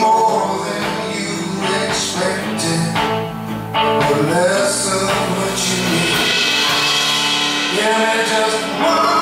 More than you expected. Or less of what you need. Yeah, just one